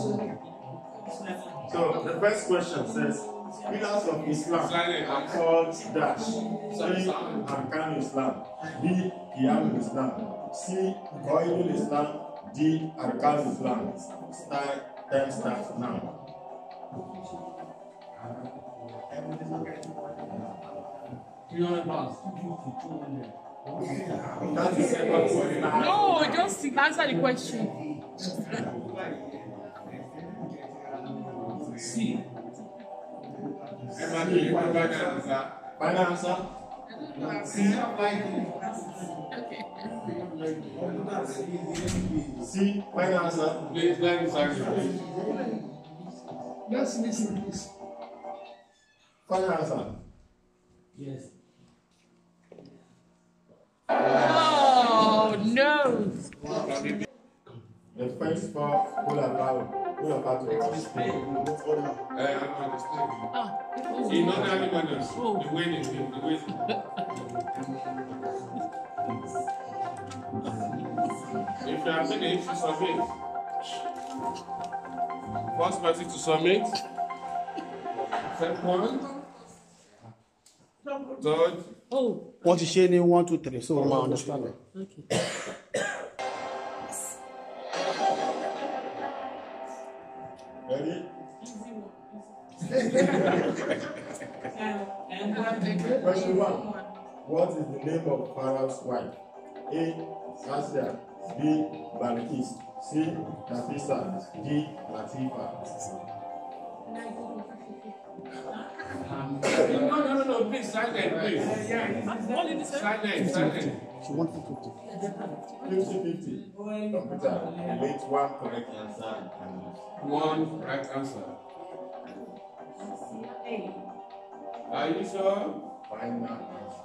So the first question says, pillars of Islam are called dash. A. Arkan Islam. B. Qiyam Islam. C. Qaidul Islam. D. Arkan Islam. Start, time starts now. That is second question. No, just answer the question. C. Everybody, everybody answer. Final answer? C. Okay. C. Final answer? Please let me sacrifice. Let's listen, please. Final answer? Yes. Oh no. The first four will about will about to explain. Uh, I don't understand. Ah. In other animals, Oh. the way they do, the way If you are finished, you submit. First person to submit. Second. Third. Oh. wọ́n ti ṣe ní one two three so wọ́n máa understand it. Okay. Question one. What is the name of Pharaoh's wife? A. Asia. B. Balkis. C. Nafisa. D. Latifa. No, no, no, no, please, silent, please. You say? Silent, silent. she want to fifty. 50-50. Computer, relate one correct answer One right answer. Are you sure? final answer.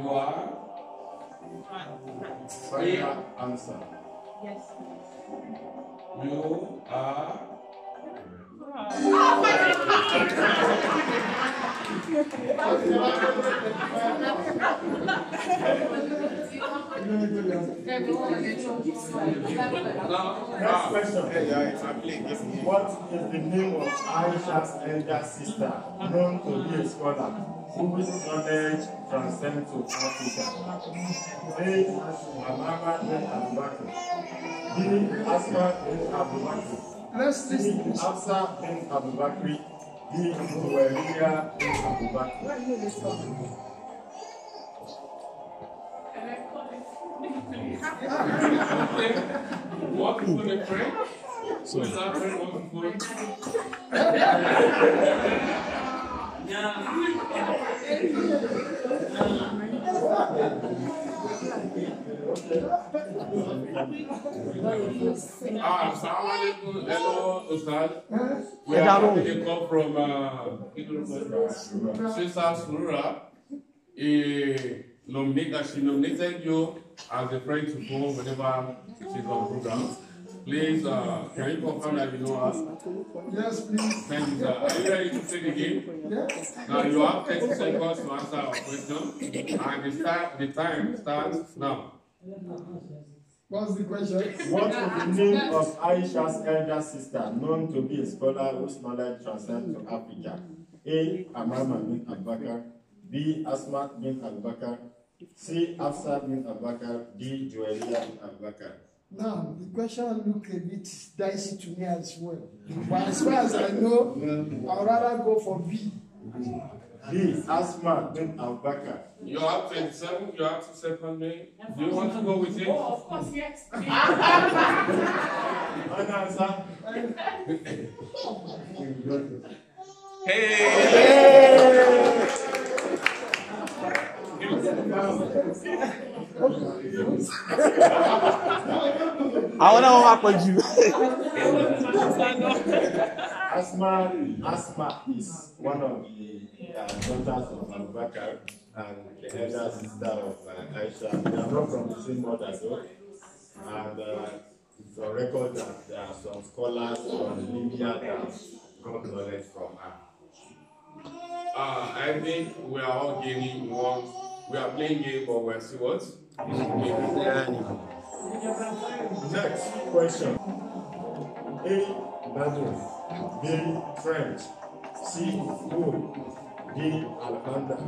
You are? Final answer. Yes. You are? No. Next question. What is the name of Aisha's elder sister, known to be a scholar, whose knowledge transcends to Africa? A. Amama bin Abubakar. B. Asma bin Abubakar. Let's listen. Hafsa bin Abubakar. D. Juwairiya bin Abubakar. What people they pray? So is that prayer what people? Ah, Assalamu. Hello, Ustad. Are from uh, Surura. He nominated, she nominated you as a friend to go whenever she's on program. Please, uh, can you confirm that you know her? Yes, please. Thank you, sir. Are you ready to play the game? Yes. Now you have 30 seconds to answer our question, and the start, the time starts now. What's the question? What is the name of Aisha's elder sister, known to be a scholar whose knowledge transcends to Africa? A. Amama bin Abubakar. B. Asma bin Abubakar. C. Afsa bin Abubakar. D. Juwairiya bin Abubakar. Now, the question look a bit dicey to me as well. But as far as I know, I'd rather go for B. B. Asma bin Abubakar. You have 27, you have two seconds, man. Do you want to go with it? Oh, of course, yes. One answer. Àwọn náà wọ́n máa pọ̀ jù. Asma, Asma is one of the uh, daughters of Abubakar and the elder sister of uh, Aisha. They are not from the same mother though. And uh, it's on record that there are some scholars from Libya that got knowledge from her. Uh, I think we are all gaining one. We are playing game, but we're still what? Next question. A. Bedouin. B. French. C. Wood. D. Alexander.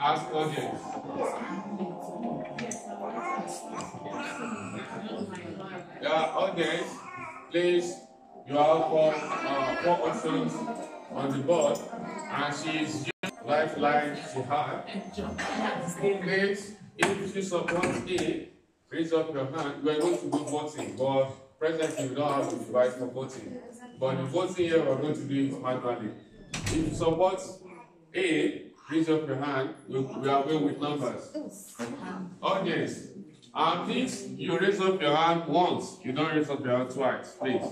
Ask audience. Yeah, audience, please, you have four, uh, four options on the board, and she she's using lifeline she had. Please, if you support A, raise up your hand. We are going to do voting, but presently we don't have a device for voting. But the voting here, we're going to do it manually. If you support A, raise up your hand. We, we are going with numbers. Oh, Audience, and please, you raise up your hand once. You don't raise up your hand twice, please.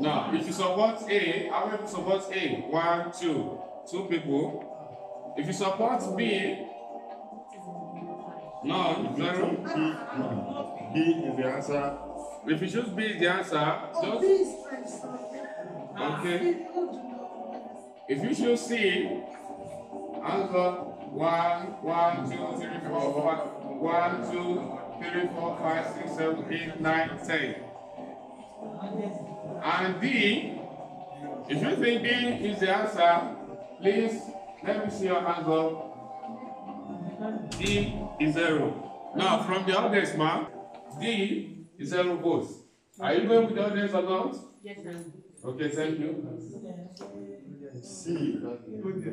Now, if you support A, how many people support A? One, two. Two people. If you support B, none, zero. B is the answer. If you choose B is the answer, just okay. If you choose C, answer one, one, two, three, four, five, one, two, three, four, five, six, seven, eight, nine, ten. And D, if you think D is the answer, please let me see your hands up. D is zero. Now, from the audience, ma'am, D is zero votes. Are you going with the audience or not? Yes, sir. Okay, thank you. C.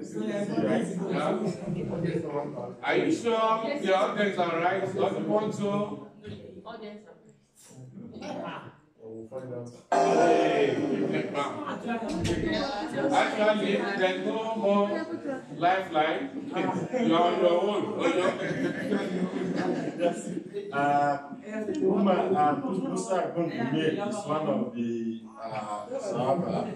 C. Yeah. Are you sure the audience are right? Don't you want to? Audience. Hey, ma'am. Actually, there's no more lifeline. You are on your own. Oh, yeah. Uh, Umar uh, Musa ibn is one of the uh, Sahaba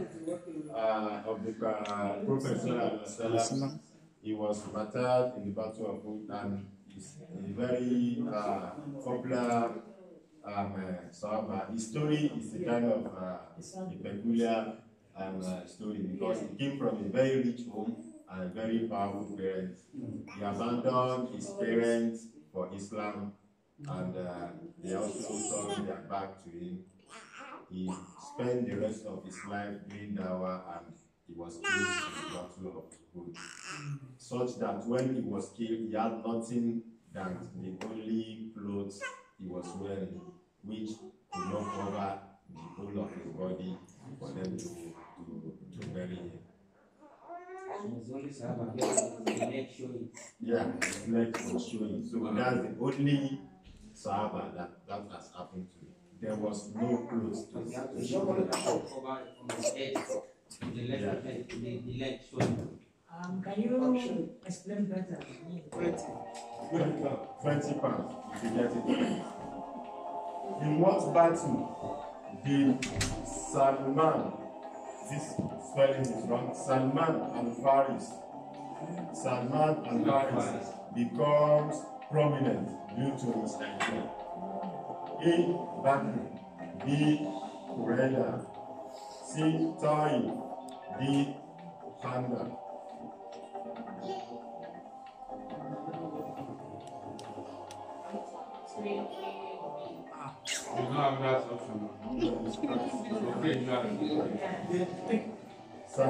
uh, of the uh, Prophet Sallallahu Alaihi He was martyred in the Battle of Uhud and is a very uh, popular um, uh, Sahaba. His story is a kind of uh, a peculiar um, uh, story because he came from a very rich home and very powerful parents. He abandoned his parents for Islam and uh, they also turned their back to him. He spent the rest of his life doing dawah and he was killed in the of Uhud. Such that when he was killed, he had nothing than the only clothes he was wearing, which could not cover the whole of his body for them to, to, to bury him. Yeah, his leg was showing. So that's the only Sahaba that that has happened to. There was no clothes to, to show. Um, can you explain better? 20 pounds if you get it. In what battle did Salman, this spelling is wrong, Salman al-Faris, Salman al-Faris becomes prominent due to his idea? A. Badr, B. Qurayza, C. Taif, D. Khandaq. You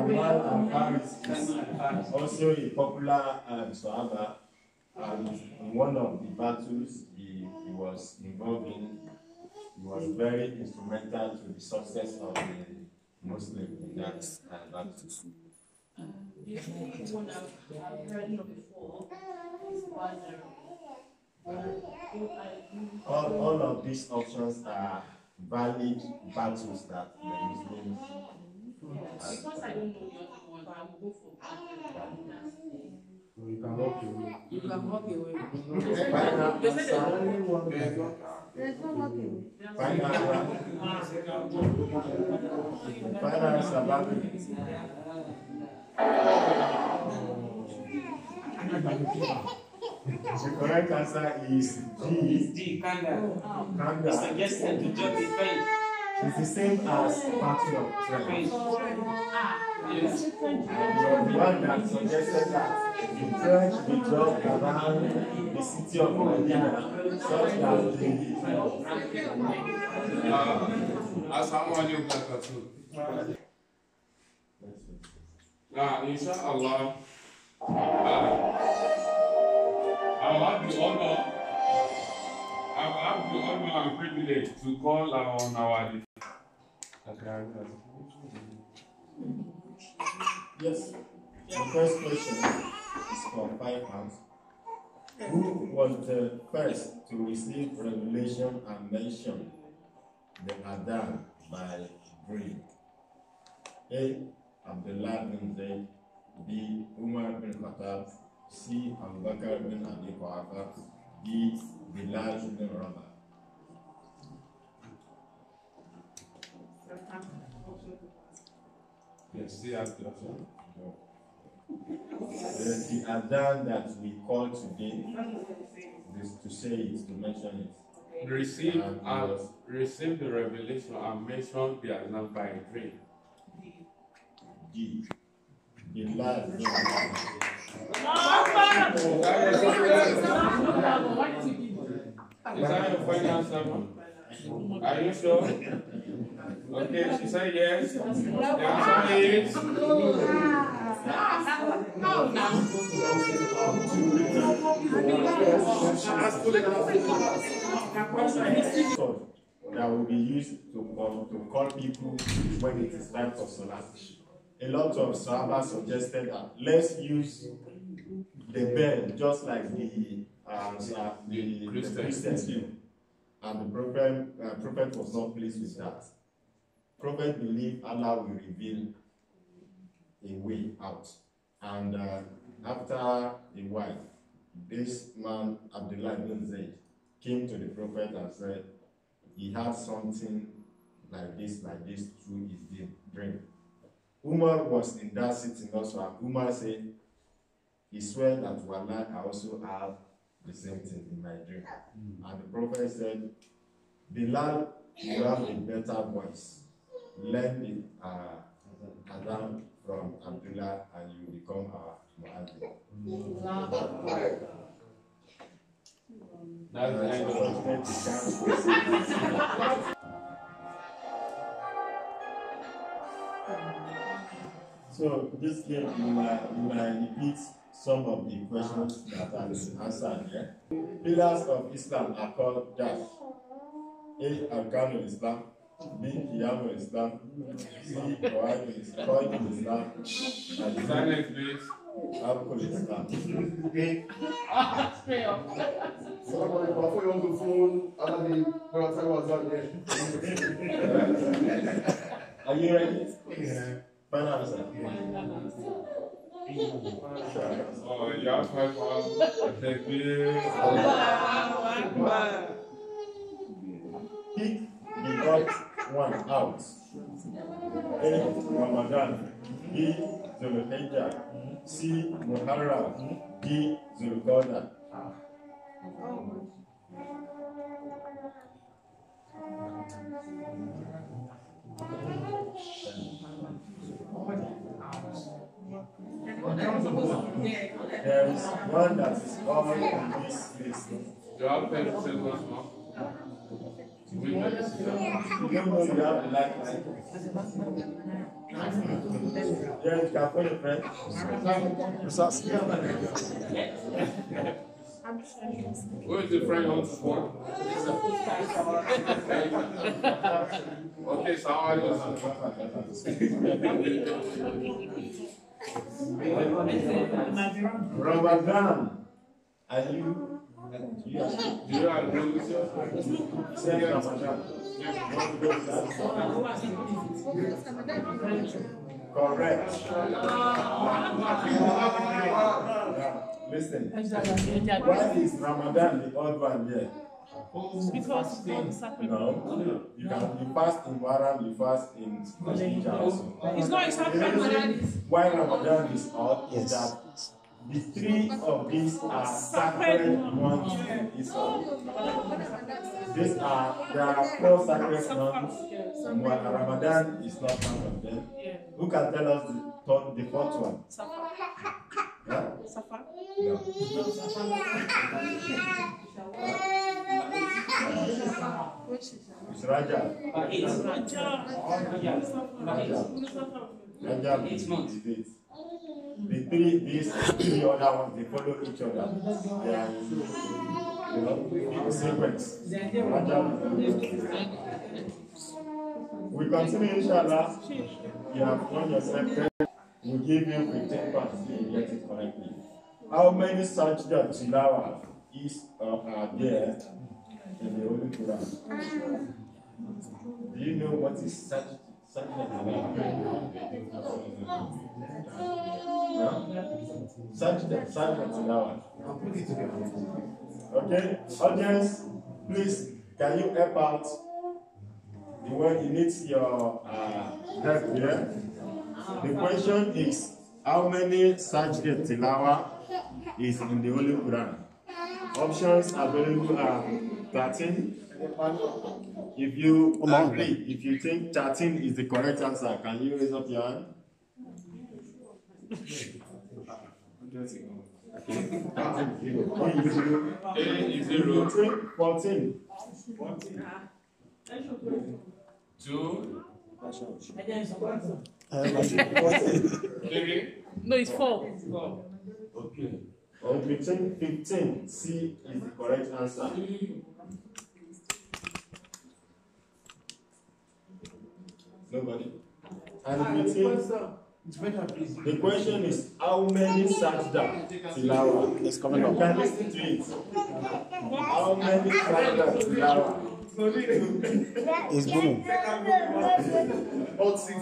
you and Faris is also a popular um, Sahaba, and in one of the battles he, he was involved in, he was very instrumental to the success of the Muslim in that uh, battle. I've heard before is. All, all of these options are valid battles that the Muslims Because I don't know the other one, I will go for. You can walk away. You can walk away. Final They said answer. there's Final answer. Final answer, Babu. The correct answer is D. D, Khandaq. Khandaq. Suggested to jump the fence. It's the same as party of friends. Yes. You're the one that suggested that the church be dropped around the city of Medina such that the Uh, Assalamu alaikum barakatuh. Now, inshallah, uh, I'll have the honor, I'll have the honor and privilege to call on our Yes. The first question is for five pounds. Who was the first to receive revelation and mention the Adhan by dream? A. Abdullah bin Zayd. B. Umar bin Khattab. C. Abu Bakr bin Abi Quhafa. D. Bilal bin Rabah. Yes, see after that. The, the Adhan that we call today is to say it, to mention it. Receive And was- receive the revelation and mention the exam by a dream. D. Bilal bin Rabah. Are you sure? Okay, she said yes. The answer is that will be used to call, to call people when it is time for Salah. A lot of Sahaba suggested that let's use the bell just like the, um, uh, the, the Christians. Do. And the prophet, uh, prophet was not pleased with that. Prophet believed Allah will reveal a way out. And uh, after a while, this man, Abdullah bin Zayd, came to the prophet and said he had something like this, like this through his dream- dream. Umar was in that sitting also, and Umar said, he swear that Wallah, I also have the same thing in my dream. And the prophet said, Bilal, you have a better voice. Learn the uh, Adhan from Abdullah, and you become our Muazzin. that's the end of it. So this game, you might, you might repeat some of the questions that have been answered here. Pillars of Islam are called dash. A. Arkanul Islam. B. Qiyamul Islam. C. Qawaidul Islam. Qawaidul Islam. And D. Silence, please. Arkul Islam. Somebody before you on the phone, and then when I tell you what's done there. Are you ready? Final answer. You. Thank you. Pick the odd one out. A. Ramadan. B. Zulhijjah. C. Muharram. D. Zulqa'dah. There is one that is all in this list. We know this is a- You know you have the lifeline. Yeah, you can phone a friend. Who is the friend on the phone? Okay, so how are you? Ramadan. Are you? Do you agree with you? Say Ramadan. Correct. Listen. Why is Ramadan the odd one here? Because it's not sacred. No. You can you fast in Muharram, you fast in Hijjah also. It's not a sacred Ramadan. Why Ramadan is odd is that The three of these are sacred ones in Islam. These are there are four sacred months. Well, Ramadan is not one of them. Who can tell us the third, the fourth one? Yeah? No. It's Rajab. Rajab is the date. The three, these three other ones, they follow each other. They are, you know, sequence. Rajab. We continue, inshallah. You have won yourself. We'll give you 15 pounds if you get it correctly. How many sajda tilawa is uh, there in the Holy Quran? Do you know what is sajda? Sajda tilawa. No? Sajda, sajda tilawa. Okay, audience, please, can you help out? The one it needs your uh, help here. The question is, how many sajda tilawa is in the Holy Quran? Options available are 13. If you oh, agree, if you think 13 is the correct answer, can you raise up your hand? A is If zero, you think 14, two, three, No, it's four. okay. Or if 15, C is the correct answer. Nobody? And if you think The question is how many sajda tilawa? It's coming You up. can listen to it. How many sajda tilawa? It's booming. All six.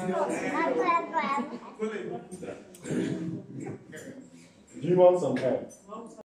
Do you want some help?